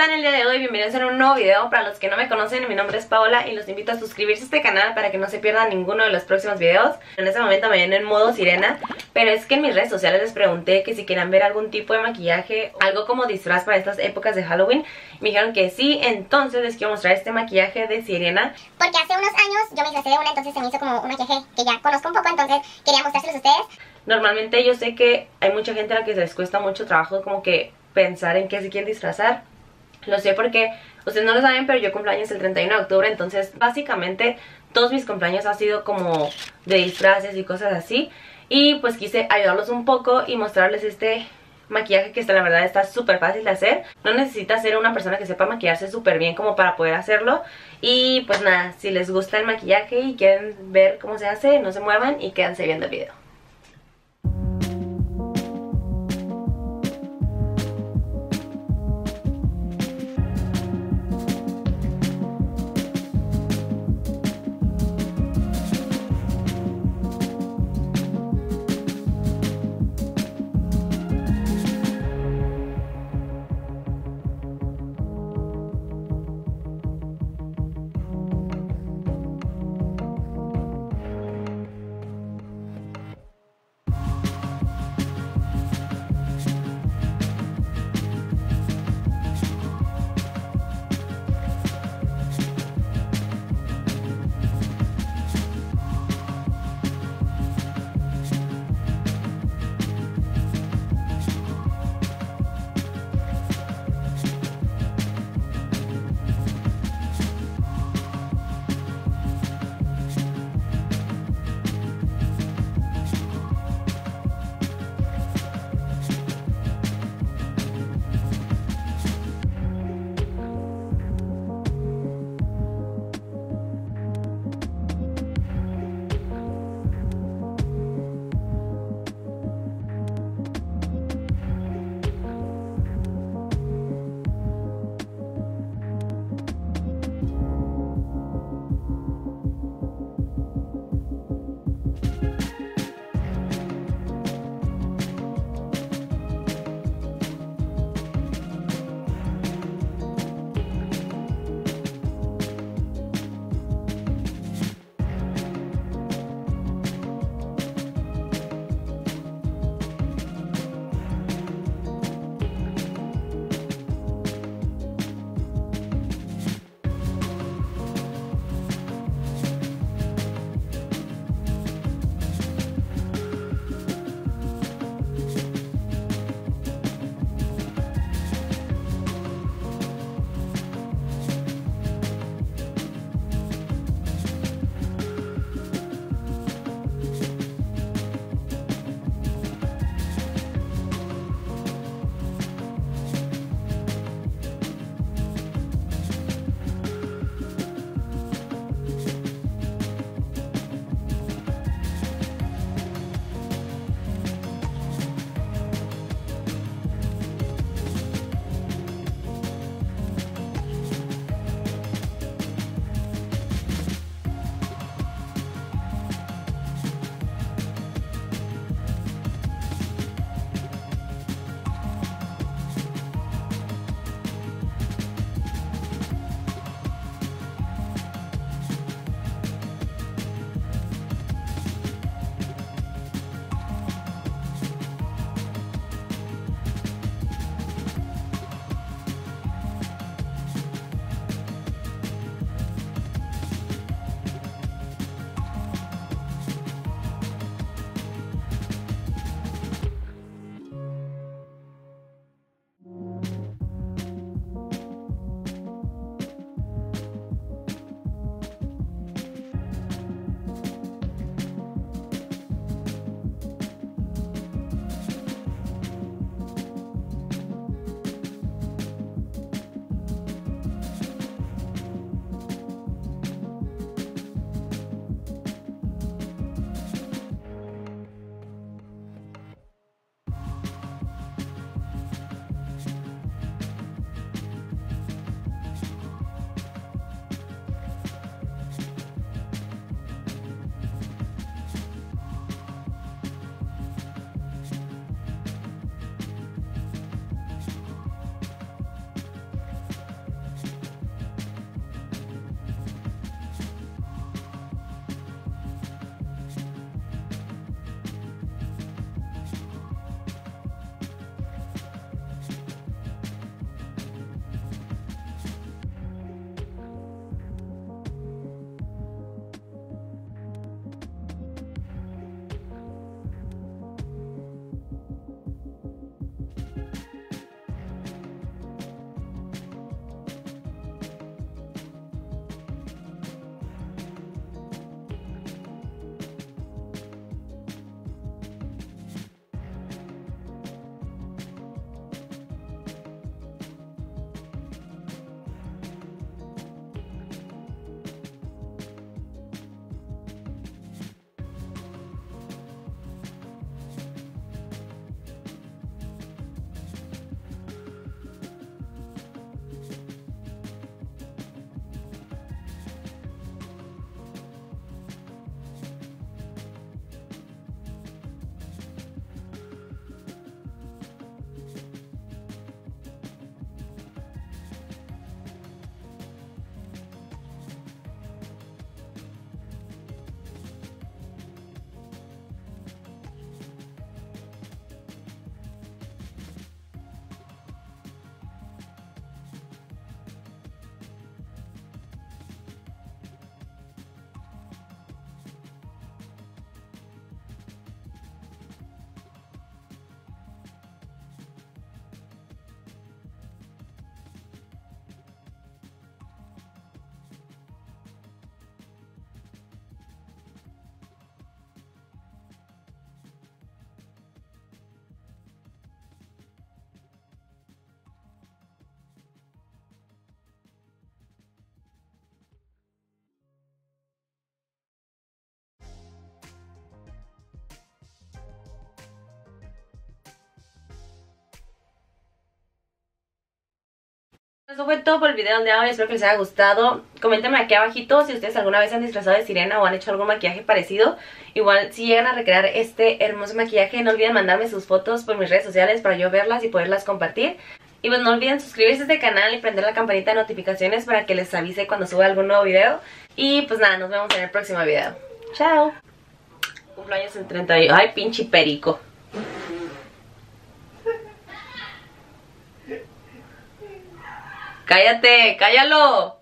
están el día de hoy? Bienvenidos a un nuevo video. Para los que no me conocen, mi nombre es Paola y los invito a suscribirse a este canal para que no se pierdan ninguno de los próximos videos. En este momento me viene en modo sirena, pero es que en mis redes sociales les pregunté que si querían ver algún tipo de maquillaje, algo como disfraz para estas épocas de Halloween. Me dijeron que sí, entonces les quiero mostrar este maquillaje de sirena. Porque hace unos años yo me disfrazé de una, entonces se me hizo como un maquillaje que ya conozco un poco, entonces quería mostrárselos a ustedes. Normalmente yo sé que hay mucha gente a la que les cuesta mucho trabajo como que pensar en qué se quieren disfrazar. Lo sé porque ustedes no lo saben, pero yo cumpleaños el 31 de octubre, entonces básicamente todos mis cumpleaños han sido como de disfraces y cosas así. Y pues quise ayudarlos un poco y mostrarles este maquillaje que está, la verdad está súper fácil de hacer. No necesita ser una persona que sepa maquillarse súper bien como para poder hacerlo. Y pues nada, si les gusta el maquillaje y quieren ver cómo se hace, no se muevan y quédense viendo el video. Eso fue todo por el video de hoy, espero que les haya gustado. Coméntenme aquí abajito si ustedes alguna vez han disfrazado de sirena o han hecho algún maquillaje parecido. Igual si llegan a recrear este hermoso maquillaje, no olviden mandarme sus fotos por mis redes sociales para yo verlas y poderlas compartir. Y pues no olviden suscribirse a este canal y prender la campanita de notificaciones para que les avise cuando suba algún nuevo video. Y pues nada, nos vemos en el próximo video. Chao. Cumpleaños el 31. Ay, pinche perico. Cállate, cállalo.